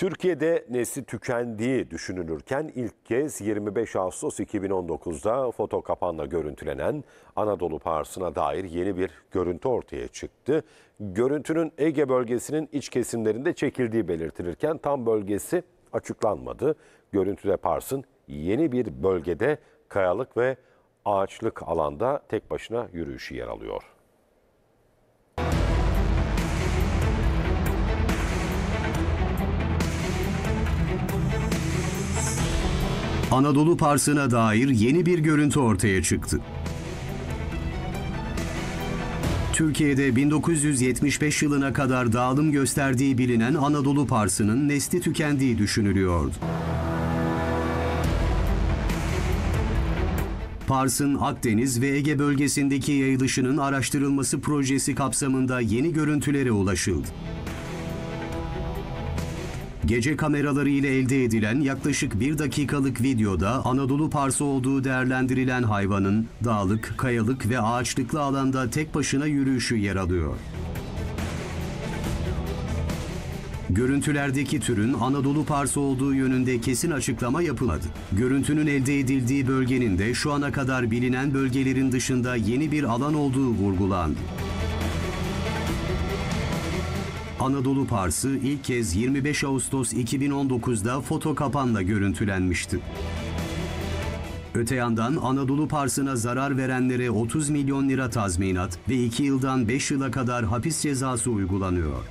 Türkiye'de nesli tükendiği düşünülürken ilk kez 25 Ağustos 2019'da foto kapanla görüntülenen Anadolu Parsı'na dair yeni bir görüntü ortaya çıktı. Görüntünün Ege bölgesinin iç kesimlerinde çekildiği belirtilirken tam bölgesi açıklanmadı. Görüntüde Pars'ın yeni bir bölgede kayalık ve ağaçlık alanda tek başına yürüyüşü yer alıyor. Anadolu Parsı'na dair yeni bir görüntü ortaya çıktı. Türkiye'de 1975 yılına kadar dağılım gösterdiği bilinen Anadolu Parsı'nın nesli tükendiği düşünülüyordu. Pars'ın Akdeniz ve Ege bölgesindeki yayılışının araştırılması projesi kapsamında yeni görüntülere ulaşıldı. Gece kameraları ile elde edilen yaklaşık bir dakikalık videoda Anadolu Parsı olduğu değerlendirilen hayvanın dağlık, kayalık ve ağaçlıklı alanda tek başına yürüyüşü yer alıyor. Görüntülerdeki türün Anadolu Parsı olduğu yönünde kesin açıklama yapılmadı. Görüntünün elde edildiği bölgenin de şu ana kadar bilinen bölgelerin dışında yeni bir alan olduğu vurgulandı. Anadolu Parsı ilk kez 25 Ağustos 2019'da foto kapanla görüntülenmişti. Öte yandan Anadolu Parsı'na zarar verenlere 30 milyon lira tazminat ve 2 yıldan 5 yıla kadar hapis cezası uygulanıyor.